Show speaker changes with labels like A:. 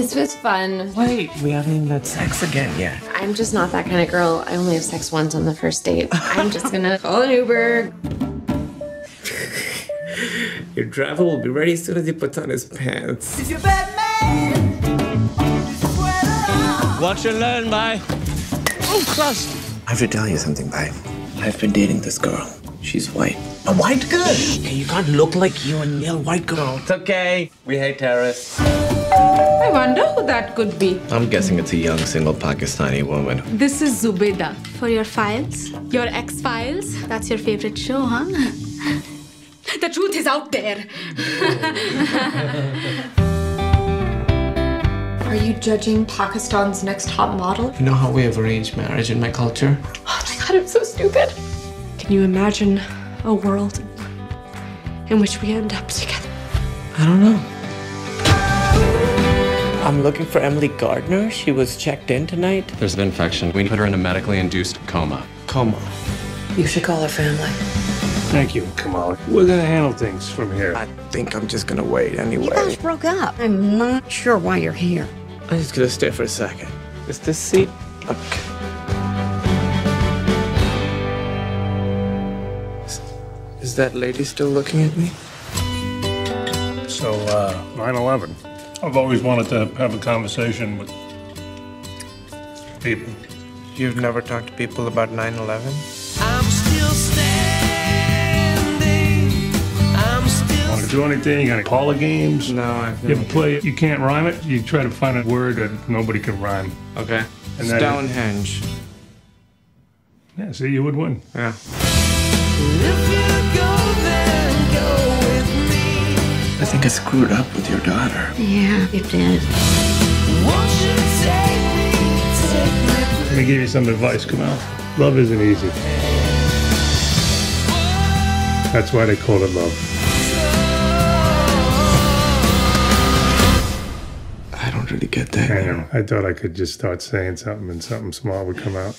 A: This was fun.
B: Wait, we haven't even had sex again yet.
A: I'm just not that kind of girl. I only have sex once on the first date. I'm just gonna call an Uber.
B: Your driver will be ready as soon as he puts on his pants.
C: Watch and learn, bye. Oh, gosh.
B: I have to tell you something, babe. I've been dating this girl. She's white. A white girl? Hey, you can't look like you and yell white girl. It's okay. We hate terrorists.
D: I wonder who that could be.
B: I'm guessing it's a young single Pakistani woman.
D: This is Zubeda.
E: For your files?
D: Your X Files?
E: That's your favorite show, huh?
D: The truth is out there.
A: Are you judging Pakistan's next top model?
B: You know how we have arranged marriage in my culture?
A: Oh my god, I'm so stupid.
F: Can you imagine a world in which we end up together?
B: I don't know. I'm looking for Emily Gardner. She was checked in tonight.
G: There's an infection. We put her in a medically induced coma.
B: Coma.
F: You should call her family.
H: Thank you, Kumail. We're gonna handle things from here.
B: I think I'm just gonna wait anyway.
I: You guys broke up. I'm not sure why you're here.
B: I'm just gonna stay for a second. Is this seat? Okay. Is that lady still looking at me?
H: So, uh, 9/11. I've always wanted to have a conversation with people.
B: You've never talked to people about 9 11?
H: Want to do anything? You got any Paula games?
B: No, I've
H: You
B: never.
H: ever play? You can't rhyme it. You try to find a word that nobody can rhyme.
B: Okay.
H: And then-
B: Stonehenge.
H: Yeah, see, you would win.
B: Yeah. I think I screwed up with your daughter.
I: Yeah, you did.
H: Let me give you some advice, Kumail. Love isn't easy. That's why they call it love.
B: I don't really get that.
H: I know. I thought I could just start saying something and something smart would come out.